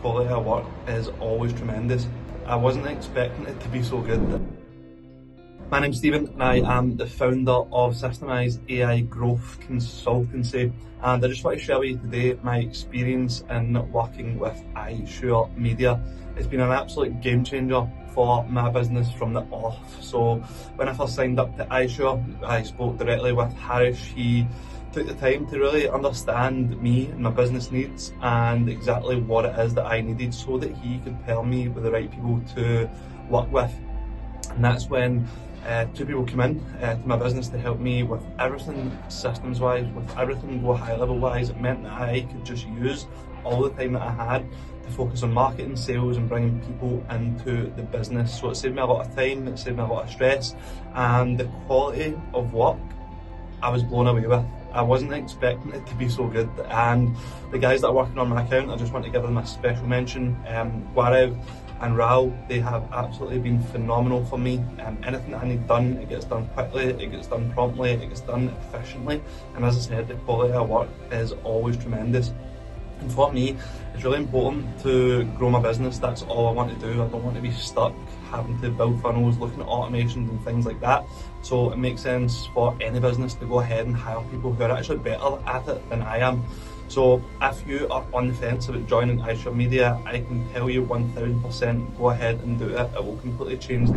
quality of work is always tremendous. I wasn't expecting it to be so good. My name's Stephen and I am the founder of Systemize AI Growth Consultancy and I just want to share with you today my experience in working with iSure Media. It's been an absolute game changer for my business from the off. So when I first signed up to iSure, I spoke directly with Harish. He took the time to really understand me and my business needs and exactly what it is that I needed so that he could pair me with the right people to work with. And that's when uh, two people came in uh, to my business to help me with everything systems wise, with everything go high level wise. It meant that I could just use all the time that I had to focus on marketing, sales, and bringing people into the business. So it saved me a lot of time, it saved me a lot of stress, and the quality of work I was blown away with. I wasn't expecting it to be so good, and the guys that are working on my account, I just want to give them a special mention. Um, Gaurav and Rahul, they have absolutely been phenomenal for me. Um, anything that I need done, it gets done quickly, it gets done promptly, it gets done efficiently, and as I said, the quality of work is always tremendous. And for me, it's really important to grow my business. That's all I want to do. I don't want to be stuck having to build funnels, looking at automations and things like that. So it makes sense for any business to go ahead and hire people who are actually better at it than I am. So if you are on the fence about joining iSure Media, I can tell you 1000% go ahead and do it. It will completely change